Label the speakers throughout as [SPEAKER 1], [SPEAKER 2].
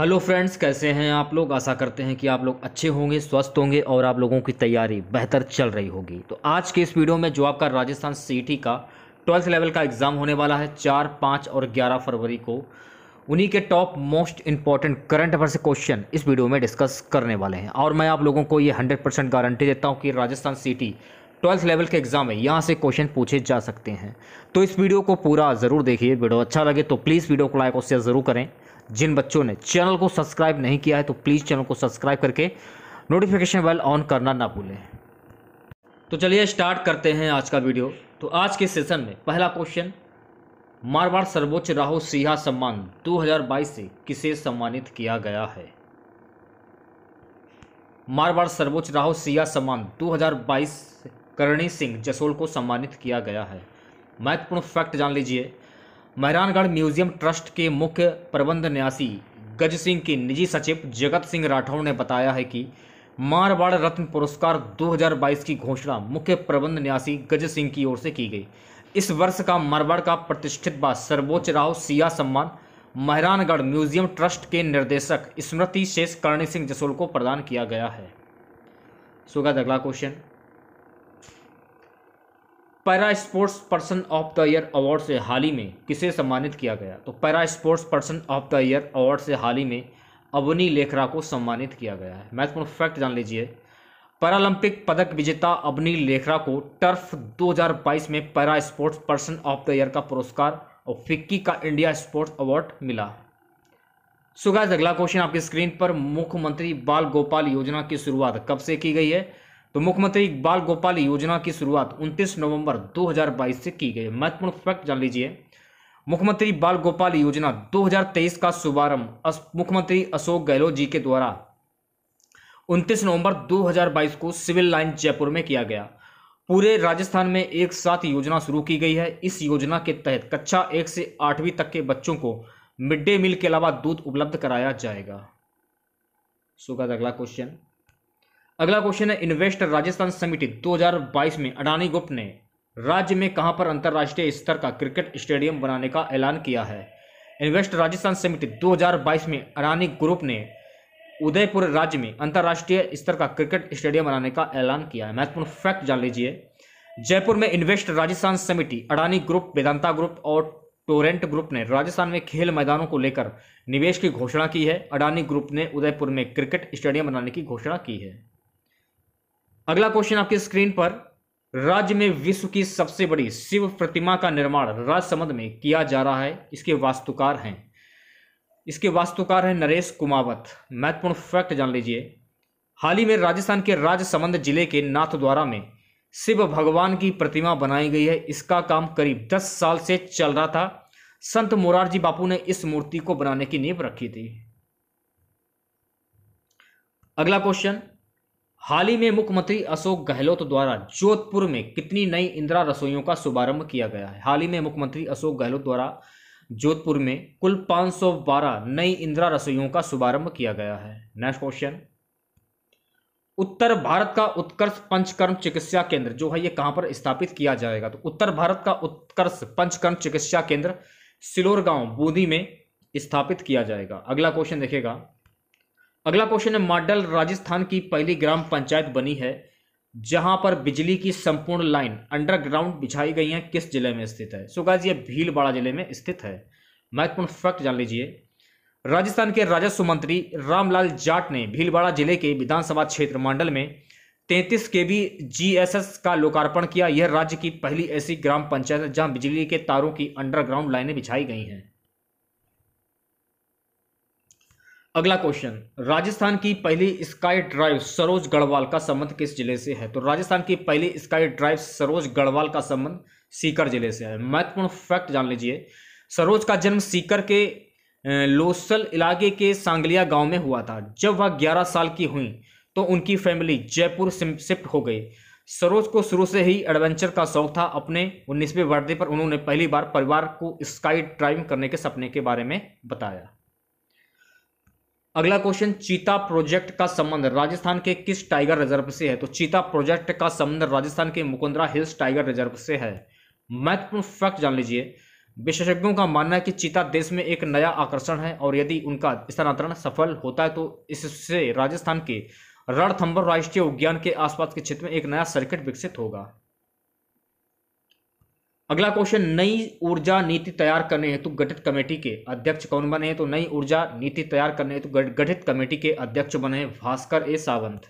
[SPEAKER 1] Hello friends, कैसे हैं आप लोग? आशा करते हैं कि आप लोग अच्छे होंगे, स्वस्थ होंगे और आप लोगों की तैयारी बेहतर चल रही होगी। तो आज के इस वीडियो में जो आपका राजस्थान सी का ट्वेल्थ लेवल का एग्ज़ाम होने वाला है, चार, पाँच और ग्यारह फरवरी को, उन्हीं के top most important current affair से क्वेश्चन इस वीडियो में डिस्कस करने वाले हैं। और मैं आप लोगों को ये हंड्रेड गारंटी देता हूँ कि राजस्थान सिटी ट्वेल्थ लेवल के एग्ज़ाम है यहाँ से क्वेश्चन पूछे जा सकते हैं। तो इस वीडियो को पूरा ज़रूर देखिए, वीडियो अच्छा लगे तो प्लीज़ वीडियो को लाइक और शेयर ज़रूर करें। जिन बच्चों ने चैनल को सब्सक्राइब नहीं किया है तो प्लीज़ चैनल को सब्सक्राइब करके नोटिफिकेशन बेल ऑन करना ना भूलें। तो चलिए स्टार्ट करते हैं आज का वीडियो। तो आज के सेशन में पहला क्वेश्चन, मारवाड़ सर्वोच्च राहु सिंहा सम्मान 2022 से किसे सम्मानित किया गया है? मारवाड़ सर्वोच्च राहु सिंहा सम्मान 2022 करणी सिंह जसोल को सम्मानित किया गया है। महत्वपूर्ण फैक्ट जान लीजिए। मेहरानगढ़ म्यूज़ियम ट्रस्ट के मुख्य प्रबंध न्यासी गज सिंह के निजी सचिव जगत सिंह राठौड़ ने बताया है कि मारवाड़ रत्न पुरस्कार 2022 की घोषणा मुख्य प्रबंध न्यासी गज सिंह की ओर से की गई। इस वर्ष का मारवाड़ का प्रतिष्ठित बात सर्वोच्च राव सिया सम्मान मेहरानगढ़ म्यूज़ियम ट्रस्ट के निर्देशक स्मृति शेष करणी सिंह जसोल को प्रदान किया गया है। सुगा अगला question para sports person of the year award से हाल ही में किसे सम्मानित किया गया? तो para sports person of the year award से हाल ही में अवनी लेखरा को सम्मानित किया गया है। महत्वपूर्ण फैक्ट जान लीजिए। पैरालंपिक पदक विजेता अवनी लेखरा को टर्फ 2022 में para sports person of the year का पुरस्कार और फिक्की का इंडिया स्पोर्ट्स अवार्ड मिला। सुगाज अगला क्वेश्चन आपकी स्क्रीन पर मुख्यमंत्री बाल गोपाल योजना की शुरुआत कब से की गई है? तो मुख्यमंत्री बाल गोपाल योजना की शुरुआत 29 नवंबर 2022 से की गई महत्वपूर्ण फैक्ट जान लीजिए। मुख्यमंत्री बाल गोपाल योजना 2023 का शुभारंभ मुख्यमंत्री अशोक गहलोत जी के द्वारा 29 नवंबर 2022 को सिविल लाइन जयपुर में किया गया। पूरे राजस्थान में एक साथ योजना शुरू की गई है। इस योजना के तहत कक्षा एक से आठवीं तक के बच्चों को मिड डे मील के अलावा दूध उपलब्ध कराया जाएगा। अगला क्वेश्चन। अगला क्वेश्चन है इन्वेस्ट राजस्थान समिति 2022 में अडानी ग्रुप ने राज्य में कहाँ पर अंतर्राष्ट्रीय स्तर का क्रिकेट स्टेडियम बनाने का ऐलान किया है? इन्वेस्ट राजस्थान समिति 2022 में अडानी ग्रुप ने उदयपुर राज्य में अंतर्राष्ट्रीय स्तर का क्रिकेट स्टेडियम बनाने का ऐलान किया है। महत्वपूर्ण फैक्ट जान लीजिए। जयपुर में इन्वेस्ट राजस्थान समिति अडानी ग्रुप वेदांता ग्रुप और टोरेंट ग्रुप ने राजस्थान में खेल मैदानों को लेकर निवेश की घोषणा की है। अडानी ग्रुप ने उदयपुर में क्रिकेट स्टेडियम बनाने की घोषणा की है। अगला क्वेश्चन आपकी स्क्रीन पर, राज्य में विश्व की सबसे बड़ी शिव प्रतिमा का निर्माण राजसमंद में किया जा रहा है। इसके वास्तुकार हैं। इसके वास्तुकार हैं नरेश कुमावत। महत्वपूर्ण फैक्ट जान लीजिए। हाल ही में राजस्थान के राजसमंद ज़िले के नाथद्वारा में शिव भगवान की प्रतिमा बनाई गई है। इसका काम करीब दस साल से चल रहा था। संत मोरारजी बापू ने इस मूर्ति को बनाने की नींव रखी थी। अगला क्वेश्चन हाल ही में मुख्यमंत्री अशोक गहलोत द्वारा जोधपुर में कितनी नई इंदिरा रसोइयों का शुभारंभ किया गया है? हाल ही में मुख्यमंत्री अशोक गहलोत द्वारा जोधपुर में कुल 512 नई इंदिरा रसोइयों का शुभारंभ किया गया है। Next question. उत्तर भारत का उत्कर्ष पंचकर्म चिकित्सा केंद्र, जो है ये कहाँ पर स्थापित किया जाएगा? तो उत्तर भारत का उत्कर्ष पंचकर्म चिकित्सा केंद्र सिलोर गाँव, बूंदी में स्थापित किया जाएगा। अगला क्वेश्चन देखेगा अगला क्वेश्चन है मॉडल राजस्थान की पहली ग्राम पंचायत बनी है, जहाँ पर बिजली की संपूर्ण लाइन अंडरग्राउंड बिछाई गई है। किस ज़िले में स्थित है? सो गाज ये भीलवाड़ा ज़िले में स्थित है। महत्वपूर्ण फैक्ट जान लीजिए। राजस्थान के राजस्व मंत्री रामलाल जाट ने भीलवाड़ा ज़िले के विधानसभा क्षेत्र मंडल में तैंतीस के बी जीएसएस का लोकार्पण किया। यह राज्य की पहली ऐसी ग्राम पंचायत है, जहाँ बिजली के तारों की अंडरग्राउंड लाइनें बिछाई गई हैं। अगला क्वेश्चन, राजस्थान की पहली स्काई ड्राइव सरोज गढ़वाल का संबंध किस ज़िले से है? तो राजस्थान की पहली स्काई ड्राइव सरोज गढ़वाल का संबंध सीकर ज़िले से है। महत्वपूर्ण फैक्ट जान लीजिए। सरोज का जन्म सीकर के लोसल इलाके के सांगलिया गाँव में हुआ था। जब वह 11 साल की हुई तो उनकी फैमिली जयपुर शिफ्ट हो गई। सरोज को शुरू से ही एडवेंचर का शौक था। अपने उन्नीसवें बर्थडे पर उन्होंने पहली बार परिवार को स्काई ड्राइविंग करने के सपने के बारे में बताया। अगला क्वेश्चन, चीता प्रोजेक्ट का संबंध। राजस्थान के किस टाइगर रिज़र्व से है? तो चीता प्रोजेक्ट का संबंध राजस्थान के मुकुंदरा हिल्स टाइगर रिज़र्व से है। महत्वपूर्ण फैक्ट जान लीजिए। विशेषज्ञों का मानना है कि चीता देश में एक नया आकर्षण है और यदि उनका स्थानांतरण सफल होता है तो इससे राजस्थान के रणथंबर राष्ट्रीय उद्यान के आसपास के क्षेत्र में एक नया सर्किट विकसित होगा। अगला क्वेश्चन, नई ऊर्जा नीति तैयार करने हेतु गठित कमेटी के अध्यक्ष कौन बने हैं? तो नई ऊर्जा नीति तैयार करने हेतु गठित कमेटी के अध्यक्ष बने भास्कर ए सावंत।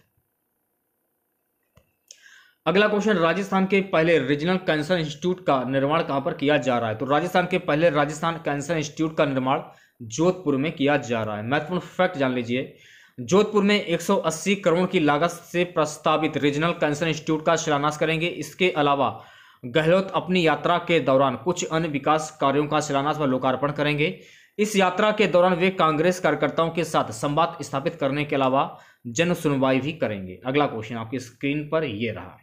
[SPEAKER 1] अगला क्वेश्चन, राजस्थान के पहले रीजनल कैंसर इंस्टीट्यूट का निर्माण कहाँ पर किया जा रहा है? तो राजस्थान के पहले राजस्थान कैंसर इंस्टीट्यूट का निर्माण जोधपुर में किया जा रहा है। महत्वपूर्ण फैक्ट जान लीजिए। जोधपुर में 180 करोड़ की लागत से प्रस्तावित रीजनल कैंसर इंस्टीट्यूट का शिलान्यास करेंगे। इसके अलावा गहलोत अपनी यात्रा के दौरान कुछ अन्य विकास कार्यों का शिलान्यास व लोकार्पण करेंगे। इस यात्रा के दौरान वे कांग्रेस कार्यकर्ताओं के साथ संवाद स्थापित करने के अलावा जन सुनवाई भी करेंगे। अगला क्वेश्चन आपकी स्क्रीन पर यह रहा।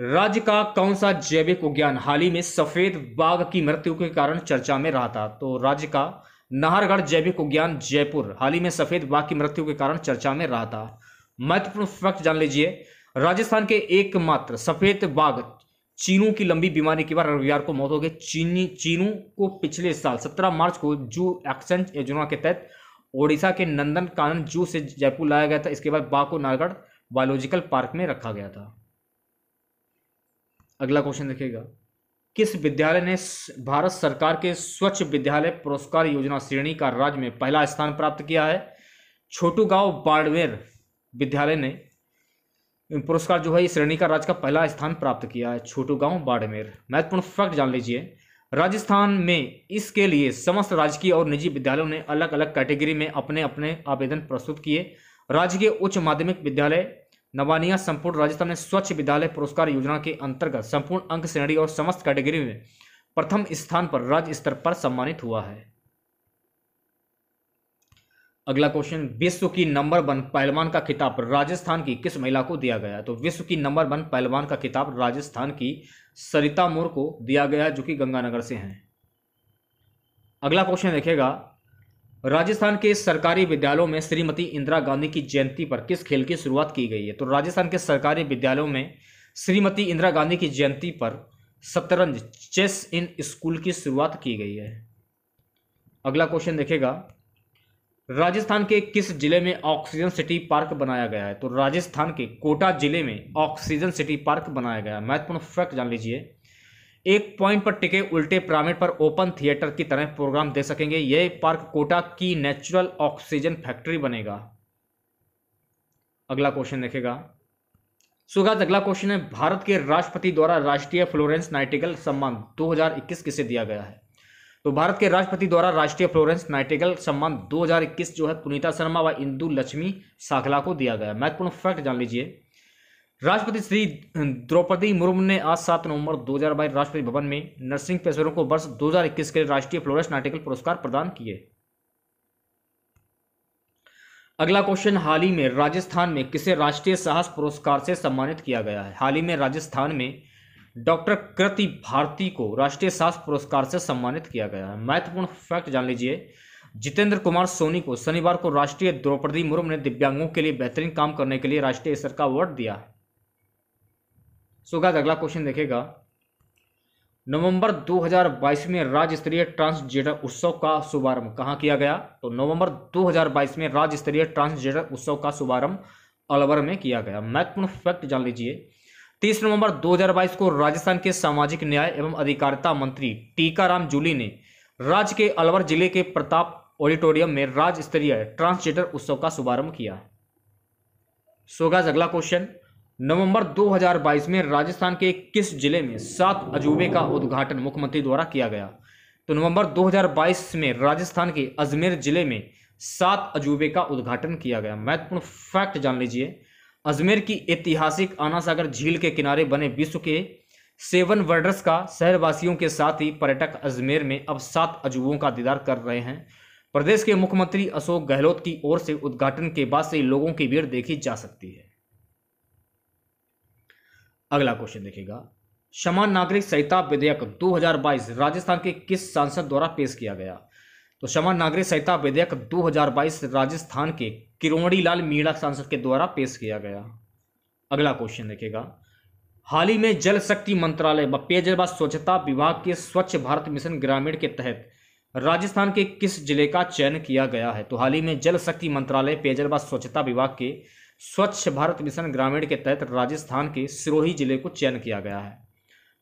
[SPEAKER 1] राज्य का कौन सा जैविक उद्यान हाल ही में सफ़ेद बाघ की मृत्यु के कारण चर्चा में रहा था? तो राज्य का नाहरगढ़ जैविक उद्यान जयपुर हाल ही में सफ़ेद बाघ की मृत्यु के कारण चर्चा में रहा था। महत्वपूर्ण फैक्ट जान लीजिए। राजस्थान के एकमात्र सफ़ेद बाघ चीनू की लंबी बीमारी के बाद रविवार को मौत हो गई। चीनी, चीनू को पिछले साल 17 मार्च को जू एक्सचेंज योजना के तहत ओडिशा के नंदन कानन जू से जयपुर लाया गया था। इसके बाद बाघ को नारगढ़ बायोलॉजिकल पार्क में रखा गया था। अगला क्वेश्चन देखिएगा। किस विद्यालय ने भारत सरकार के स्वच्छ विद्यालय पुरस्कार योजना श्रेणी का राज्य में पहला स्थान प्राप्त किया है? छोटू गाँव बाड़मेर विद्यालय ने पुरस्कार जो है, इस श्रेणी का राज्य का पहला स्थान प्राप्त किया है, छोटू गाँव, बाड़मेर। महत्वपूर्ण फैक्ट जान लीजिए। राजस्थान में इसके लिए समस्त राजकीय और निजी विद्यालयों ने अलग अलग कैटेगरी में अपने अपने आवेदन प्रस्तुत किए। राज्य के उच्च माध्यमिक विद्यालय, नवानिया संपूर्ण राजस्थान में स्वच्छ विद्यालय पुरस्कार योजना के अंतर्गत संपूर्ण अंक श्रेणी और समस्त कैटेगरी में प्रथम स्थान पर राज्य स्तर पर सम्मानित हुआ है। अगला क्वेश्चन, विश्व की नंबर वन पहलवान का खिताब राजस्थान की किस महिला को दिया गया? तो विश्व की नंबर वन पहलवान का खिताब राजस्थान की सरिता मोर को दिया गया जो कि गंगानगर से हैं। अगला क्वेश्चन देखेगा राजस्थान के सरकारी विद्यालयों में श्रीमती इंदिरा गांधी की जयंती पर किस खेल की शुरुआत की गई है? तो राजस्थान के सरकारी विद्यालयों में श्रीमती इंदिरा गांधी की जयंती पर शतरंज चेस इन स्कूल की शुरुआत की गई है। अगला क्वेश्चन देखेगा राजस्थान के किस ज़िले में ऑक्सीजन सिटी पार्क बनाया गया है? तो राजस्थान के कोटा ज़िले में ऑक्सीजन सिटी पार्क बनाया गया है। महत्वपूर्ण फैक्ट जान लीजिए। एक पॉइंट पर टिके उल्टे पिरामिड पर ओपन थिएटर की तरह प्रोग्राम दे सकेंगे। यह पार्क कोटा की नेचुरल ऑक्सीजन फैक्ट्री बनेगा। अगला क्वेश्चन देखेगा सुगात, अगला क्वेश्चन है। भारत के राष्ट्रपति द्वारा राष्ट्रीय फ्लोरेंस नाइटिकल सम्मान 2021 किसे दिया गया है? तो भारत के राष्ट्रपति द्वारा राष्ट्रीय फ्लोरेंस नाइटिगल सम्मान 2021 जो है पुनीता शर्मा व इंदु लक्ष्मी साखला को दिया गया। महत्वपूर्ण फैक्ट जान लीजिए। राष्ट्रपति श्री द्रौपदी मुर्मू ने आज सात नवंबर 2022 राष्ट्रपति भवन में नर्सिंग पेशेवरों को वर्ष 2021 के लिए राष्ट्रीय फ्लोरेंस नाटिकल पुरस्कार प्रदान किए। अगला क्वेश्चन, हाल ही में राजस्थान में किसे राष्ट्रीय साहस पुरस्कार से सम्मानित किया गया है? हाल ही में राजस्थान में डॉक्टर कृति भारती को राष्ट्रीय शास्त्र पुरस्कार से सम्मानित किया गया है। महत्वपूर्ण फैक्ट जान लीजिए, जितेंद्र कुमार सोनी को शनिवार को राष्ट्रीय द्रौपदी मुर्मू ने दिव्यांगों के लिए बेहतरीन काम करने के लिए राष्ट्रीय स्तर का अवार्ड दिया सो गाइस, अगला क्वेश्चन देखेगा नवंबर 2022 में राज्य स्तरीय ट्रांसजेंडर उत्सव का शुभारंभ कहाँ किया गया? तो नवंबर 2022 में राज्य स्तरीय ट्रांसजेंडर उत्सव का शुभारंभ अलवर में किया गया। महत्वपूर्ण फैक्ट जान लीजिए तीस नवंबर 2022 को राजस्थान के सामाजिक न्याय एवं अधिकारिता मंत्री टीकाराम जूली ने राज्य के अलवर ज़िले के प्रताप ऑडिटोरियम में राज्य स्तरीय ट्रांसजेंडर उत्सव का शुभारंभ किया। सोगाज अगला क्वेश्चन। नवंबर 2022 में राजस्थान के किस ज़िले में सात अजूबे का उद्घाटन मुख्यमंत्री द्वारा किया गया? तो नवंबर 2022 में राजस्थान के अजमेर ज़िले में सात अजूबे का उद्घाटन किया गया। महत्वपूर्ण फैक्ट जान लीजिए। अजमेर की ऐतिहासिक आनासागर झील के किनारे बने विश्व के सेवन वर्डर्स का शहरवासियों के साथ ही पर्यटक अजमेर में अब सात अजूबों का दीदार कर रहे हैं। प्रदेश के मुख्यमंत्री अशोक गहलोत की ओर से उद्घाटन के बाद से लोगों की भीड़ देखी जा सकती है। अगला क्वेश्चन देखिएगा। समान नागरिक संहिता विधेयक 2022 राजस्थान के किस सांसद द्वारा पेश किया गया? तो समान नागरिक संहिता विधेयक 2022 राजस्थान के किरोड़ी लाल मीणा सांसद के द्वारा पेश किया गया। अगला क्वेश्चन देखिएगा। हाल ही में जल शक्ति मंत्रालय व पेयजल व स्वच्छता विभाग के स्वच्छ भारत मिशन ग्रामीण के तहत राजस्थान के किस ज़िले का चयन किया गया है? तो हाल ही में जल शक्ति मंत्रालय पेयजल व स्वच्छता विभाग के स्वच्छ भारत मिशन ग्रामीण के तहत राजस्थान के सिरोही ज़िले को चयन किया गया है।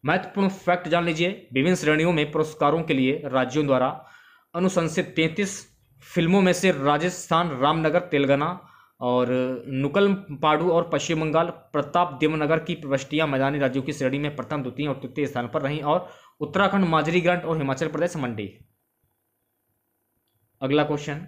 [SPEAKER 1] महत्वपूर्ण फैक्ट जान लीजिए। विभिन्न श्रेणियों में पुरस्कारों के लिए राज्यों द्वारा अनुशंसित तैंतीस फ़िल्मों में से राजस्थान, रामनगर, तेलंगाना और नुकल पाडू और पश्चिम बंगाल, प्रताप देवनगर की प्रविष्टियाँ मैदानी राज्यों की श्रेणी में प्रथम, द्वितीय और तृतीय स्थान पर रहीं और उत्तराखंड, माजरी ग्रांट और हिमाचल प्रदेश, मंडी। अगला क्वेश्चन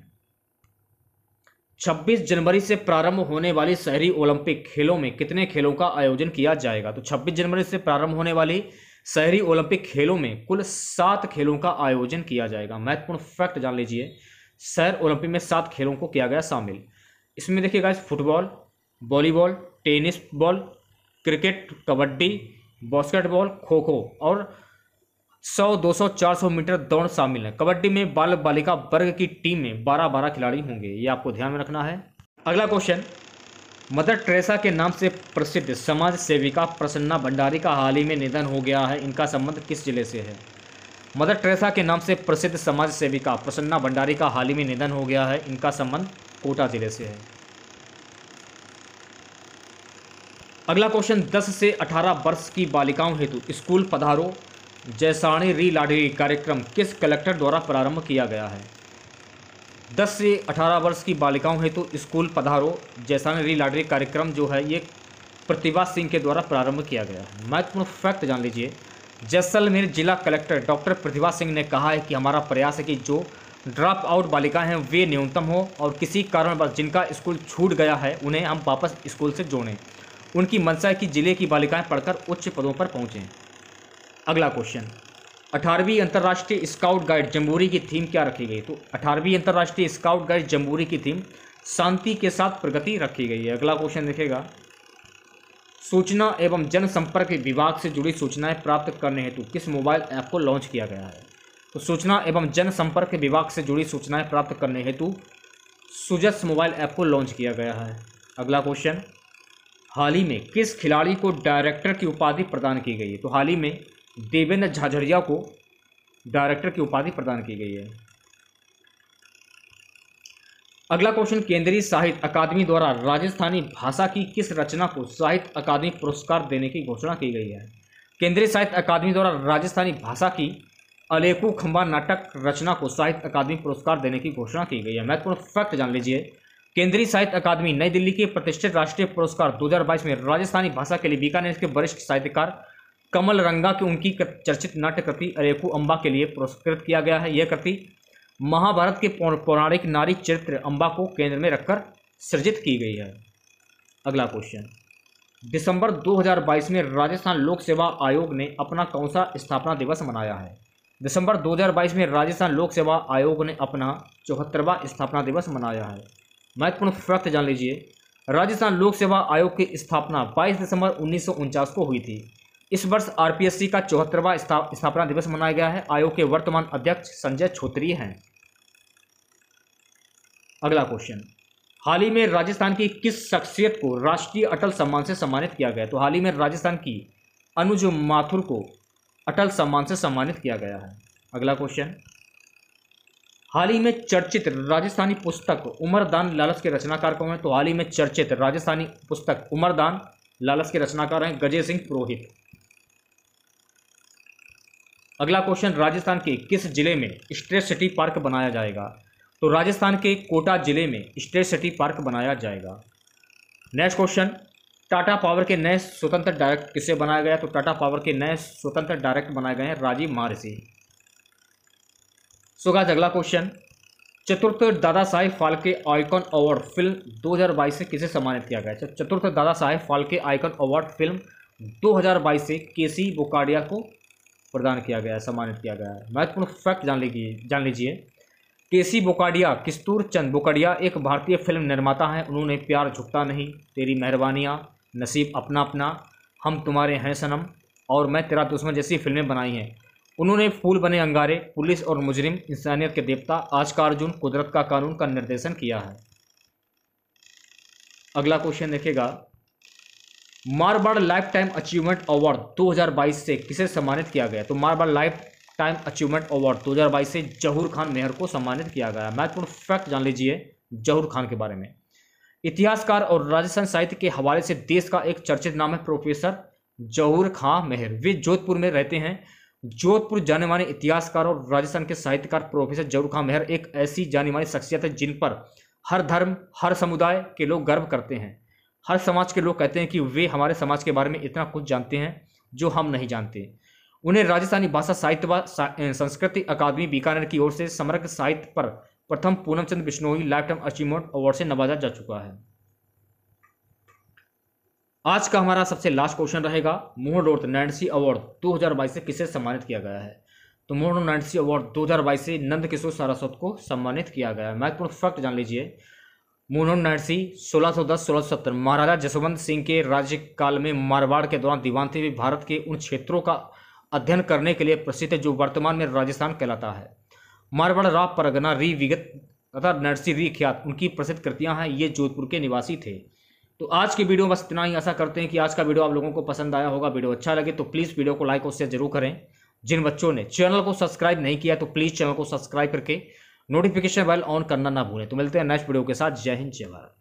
[SPEAKER 1] 26 जनवरी से प्रारंभ होने वाली शहरी ओलंपिक खेलों में कितने खेलों का आयोजन किया जाएगा? तो 26 जनवरी से प्रारंभ होने वाली शहरी ओलंपिक खेलों में कुल सात खेलों का आयोजन किया जाएगा। महत्वपूर्ण फैक्ट जान लीजिए शहर ओलंपिक में सात खेलों को किया गया शामिल। इसमें देखिएगा इस football volleyball tennis ball cricket kabaddi basketball kho kho और 100, 200, 400 मीटर दौड़ शामिल है। कबड्डी में बाल बालिका वर्ग की टीम में 12 12 खिलाड़ी होंगे ये आपको ध्यान में रखना है। अगला क्वेश्चन मदर ट्रेसा के नाम से प्रसिद्ध समाज सेविका प्रसन्ना भंडारी का हाल ही में निधन हो गया है। इनका संबंध किस ज़िले से है? मदर ट्रेसा के नाम से प्रसिद्ध समाज सेविका प्रसन्ना भंडारी का हाल ही में निधन हो गया है। इनका संबंध कोटा ज़िले से है। अगला क्वेश्चन 10 से 18 वर्ष की बालिकाओं हेतु स्कूल पधारो जैसाणी री लाडली कार्यक्रम किस कलेक्टर द्वारा प्रारंभ किया गया है? 10 से 18 वर्ष की बालिकाओं हेतु तो स्कूल पधारो, जैसा री लाडली कार्यक्रम जो है ये प्रतिभा सिंह के द्वारा प्रारंभ किया गया है। महत्वपूर्ण फैक्ट जान लीजिए, जैसलमेर जिला कलेक्टर डॉक्टर प्रतिभा सिंह ने कहा है कि हमारा प्रयास है कि जो ड्रॉप आउट बालिकाएँ हैं, वे न्यूनतम हो और किसी कारणवश जिनका स्कूल छूट गया है, उन्हें हम वापस स्कूल से जोड़ें। उनकी मंशा है कि ज़िले की बालिकाएँ पढ़कर उच्च पदों पर पहुंचें। अगला क्वेश्चन अठारहवीं अंतर्राष्ट्रीय स्काउट गाइड जम्बूरी की थीम क्या रखी गई? तो अठारहवीं अंतर्राष्ट्रीय स्काउट गाइड जम्बूरी की थीम, शांति के साथ प्रगति रखी गई है। अगला क्वेश्चन देखेगा। सूचना एवं जनसंपर्क विभाग से जुड़ी सूचनाएँ प्राप्त करने हेतु किस मोबाइल ऐप को लॉन्च किया गया है? तो सूचना एवं जनसंपर्क विभाग से जुड़ी सूचनाएँ प्राप्त करने हेतु सुजस मोबाइल ऐप को लॉन्च किया गया है। अगला क्वेश्चन। हाल ही में किस खिलाड़ी को डायरेक्टर की उपाधि प्रदान की गई है? तो हाल ही में देवेंद्र झाझड़िया को डायरेक्टर की उपाधि प्रदान की गई है। अगला क्वेश्चन केंद्रीय साहित्य अकादमी द्वारा राजस्थानी भाषा की किस रचना को साहित्य अकादमी पुरस्कार देने की घोषणा की गई है? केंद्रीय साहित्य अकादमी द्वारा राजस्थानी भाषा की अलेकू खंबा नाटक रचना को साहित्य अकादमी पुरस्कार देने की घोषणा की गई है। महत्वपूर्ण फैक्ट जान लीजिए। केंद्रीय साहित्य अकादमी नई दिल्ली के प्रतिष्ठित राष्ट्रीय पुरस्कार 2022 में राजस्थानी भाषा के लिए बीकानेर के वरिष्ठ साहित्यकार कमल रंगा की उनकी चर्चित नाट्य कृति अरेकू अम्बा के लिए पुरस्कृत किया गया है। यह कृति महाभारत के पौराणिक नारी चरित्र अम्बा को केंद्र में रखकर सृजित की गई है। अगला क्वेश्चन दिसंबर 2022 में राजस्थान लोक सेवा आयोग ने अपना कौन सा स्थापना दिवस मनाया है। दिसंबर 2022 में राजस्थान लोक सेवा आयोग ने अपना चौहत्तरवा स्थापना दिवस मनाया है। महत्वपूर्ण फैक्ट जान लीजिए। राजस्थान लोक सेवा आयोग की स्थापना 22 दिसंबर उन्नीस सौ उनचास को हुई थी। इस वर्ष आरपीएससी का चौहत्तरवा स्थापना दिवस मनाया गया है। आयोग के वर्तमान अध्यक्ष संजय छोत्री हैं। अगला क्वेश्चन हाल ही में राजस्थान की किस शख्सियत को राष्ट्रीय अटल सम्मान से सम्मानित किया गया? तो हाल ही में राजस्थान की अनुज माथुर को अटल सम्मान से सम्मानित किया गया है। अगला क्वेश्चन हाल ही में चर्चित राजस्थानी पुस्तक उमरदान लालच के रचनाकार कौन है? तो हाल ही में चर्चित राजस्थानी पुस्तक उमरदान लालच के रचनाकार हैं गजय सिंह पुरोहित। अगला क्वेश्चन, राजस्थान के किस ज़िले में स्ट्रेट सिटी पार्क बनाया जाएगा? तो राजस्थान के कोटा ज़िले में स्टेट सिटी पार्क बनाया जाएगा। नेक्स्ट क्वेश्चन टाटा पावर के नए स्वतंत्र डायरेक्ट किसे बनाया गया? तो टाटा पावर के नए स्वतंत्र डायरेक्ट बनाए गए हैं राजीव महर्षि सो अगला क्वेश्चन चतुर्थ Dada Saheb Phalke icon award film 2022 से किसे सम्मानित किया गया चतुर्थ Dada Saheb Phalke icon award film 2022 से केसी बोकाडिया को प्रदान किया गया है सम्मानित किया गया। है महत्वपूर्ण फैक्ट जान लीजिए जान लीजिए, केसी बोकाडिया, किस्तूर चंद बोकाडिया एक भारतीय फ़िल्म निर्माता हैं। उन्होंने प्यार झुकता नहीं, तेरी मेहरबानियाँ, नसीब अपना अपना हम तुम्हारे हैं सनम, और मैं तेरा दुश्मन जैसी फ़िल्में बनाई हैं। उन्होंने फूल बने अंगारे, पुलिस और मुजरिम, इंसानियत के देवता, आज का अर्जुन कुदरत का कानून का निर्देशन किया है। अगला क्वेश्चन देखेगा Marwar life time achievement award 2022 से किसे सम्मानित किया गया? तो Marwar life time achievement award 2022 से जहूर खान मेहर को सम्मानित किया गया। महत्वपूर्ण फैक्ट जान लीजिए जहूर खान के बारे में। इतिहासकार और राजस्थान साहित्य के हवाले से देश का एक चर्चित नाम है प्रोफेसर जहूर खां मेहर वे जोधपुर में रहते हैं। जोधपुर जाने माने इतिहासकार और राजस्थान के साहित्यकार प्रोफेसर जहूर खां मेहर एक ऐसी जानी मानी शख्सियत है जिन पर हर धर्म, हर समुदाय के लोग गर्व करते हैं। हर समाज के लोग कहते हैं कि वे हमारे समाज के बारे में इतना कुछ जानते हैं जो हम नहीं जानते। उन्हें राजस्थानी भाषा साहित्य व संस्कृति अकादमी बीकानेर की ओर से समग्र साहित्य पर प्रथम Poonam Poonamchand Bishnoi life time achievement award से नवाजा जा चुका है। आज का हमारा सबसे लास्ट क्वेश्चन रहेगा। मोहन रोड नैन्सी अवार्ड 2022 से किसे सम्मानित किया गया है? तो मोहन नैन्सी अवार्ड 2022 से नंद किशोर सारास्वत को सम्मानित किया गया है। महत्वपूर्ण फैक्ट जान लीजिए। मोहन नैन्सी 1610 1670 महाराजा जसवंत सिंह के राज्यकाल में मारवाड़ के दौरान दीवान थे भारत के उन क्षेत्रों का अध्ययन करने के लिए प्रसिद्ध है, जो वर्तमान में राजस्थान कहलाता है। मारवाड़ रा परगना, री, विगत तथा नरसी, री, ख्यात, उनकी प्रसिद्ध कृतियाँ हैं, ये जोधपुर के निवासी थे। तो आज की वीडियो बस इतना ही। आशा करते हैं कि आज का वीडियो आप लोगों को पसंद आया होगा। वीडियो अच्छा लगे तो प्लीज़ वीडियो को लाइक और शेयर ज़रूर करें। जिन बच्चों ने चैनल को सब्सक्राइब नहीं किया तो प्लीज़ चैनल को सब्सक्राइब करके नोटिफिकेशन बेल ऑन करना ना भूलें। तो मिलते हैं नेक्स्ट वीडियो के साथ। जय हिंद, जय भारत।